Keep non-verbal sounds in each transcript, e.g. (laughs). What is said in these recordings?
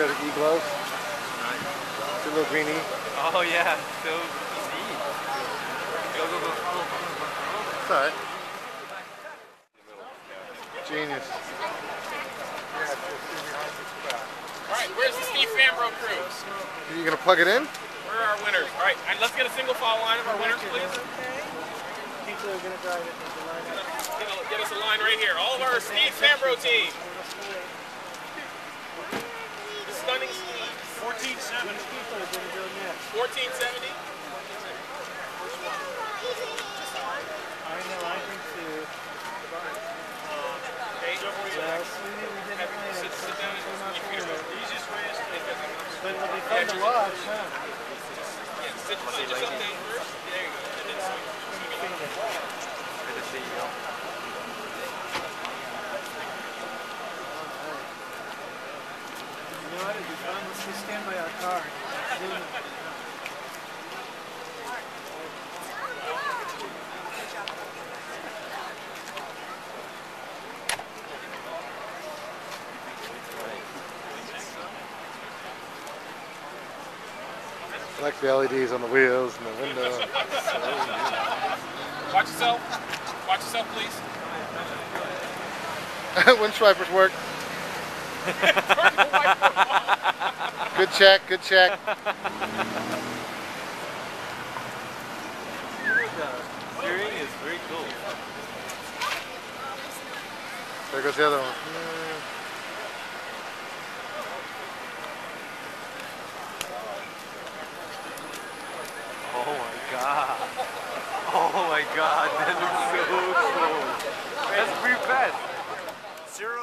patriotic e-gloves. It's a little greeny. Oh yeah, so easy. Go, go, go. It's alright. Genius. Alright, where's the Steve Fambro crew? Are you gonna plug it in? Where are our winners? Alright, and let's get a single file line of our winners, please. People are going to drive it in the line up. Get, get us a line right here. All of our Steve Fambro team. Steve. 1470. People are going to go next. 1470. I know, I think too. Okay. Well, sweetie, we didn't Have- plan sit, it. sit down and so much you for. Easiest way is But it'll be fun to watch, huh? Yeah, sit, sit yourself down first. There you go. And then swing. Good to see you. You know what? It'd. Let's just stand by our car. I like the LEDs on the wheels and the window. Watch yourself. Watch yourself, please. (laughs) Windswipers work. Good check, good check. Steering is very cool. There goes the other one. Oh my god. Oh my god, that looks so cool. That's pretty fast. Zero.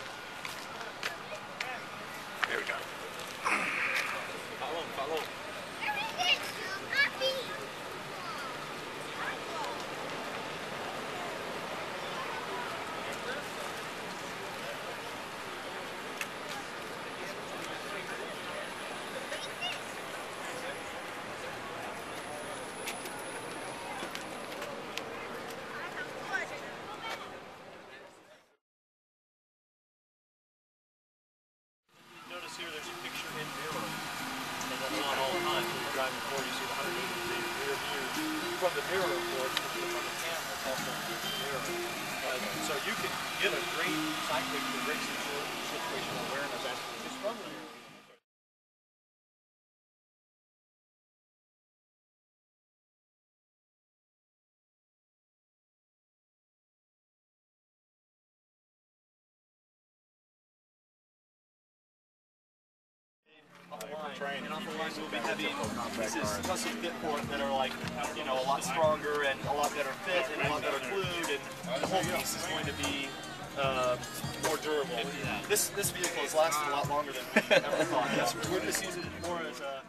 forward, you see the 180 degree rear view from the mirror, of course, from the camera, it's also the mirror. Uh, so you can get a great cycling, a great situational awareness Line. And off the line will be heavy pieces, custom fit for it that are like, you know, a lot stronger and a lot better fit and a lot better glued, and the whole piece is going to be uh, more durable. This this vehicle has lasted a lot longer than we ever thought. We're just using it more as a